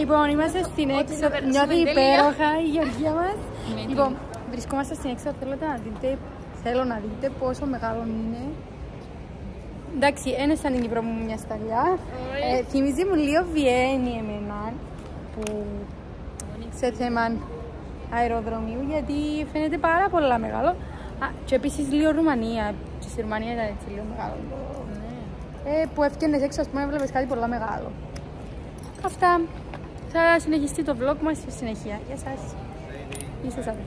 Λοιπόν, είμαστε στην έξοδο. περάσουμε Νιώθει τέλεια. υπέροχα η Γεωργία μα. Με Λοιπόν, βρισκόμαστε στην έξοδο. Θέλετε να δείτε, θέλω να δείτε πόσο μεγάλο είναι. Εντάξει, είναι σαν την Κύπρο μου μια σταλιά. Όχι. Ε, θυμίζει μου λίγο Βιέννη εμένα που σε θέμα αεροδρομίου γιατί φαίνεται πάρα πολλά μεγάλο. Α, και επίσης λίγο Ρουμανία. Και στη Ρουμανία ήταν έτσι λίγο μεγάλο. Ε, που έφτιανες έξω, ας πούμε, έβλεπες κάτι πολύ μεγάλο. Αυτά. Θα συνεχιστεί το vlog μας στη συνεχεία. Γεια σας. Γεια σας. άντρες.